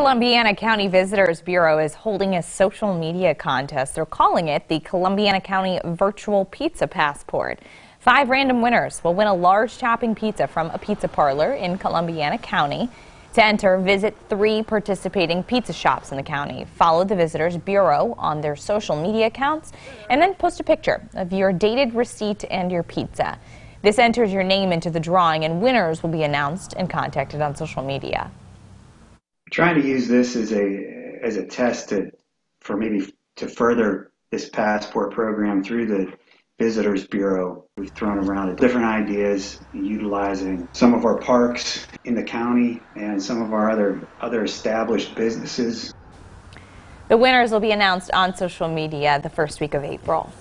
Columbiana County Visitors Bureau is holding a social media contest. They're calling it the Columbiana County Virtual Pizza Passport. Five random winners will win a large topping pizza from a pizza parlor in Columbiana County. To enter, visit three participating pizza shops in the county. Follow the Visitors Bureau on their social media accounts and then post a picture of your dated receipt and your pizza. This enters your name into the drawing and winners will be announced and contacted on social media trying to use this as a as a test to, for maybe to further this passport program through the Visitors Bureau. We've thrown around different ideas utilizing some of our parks in the county and some of our other other established businesses. The winners will be announced on social media the first week of April.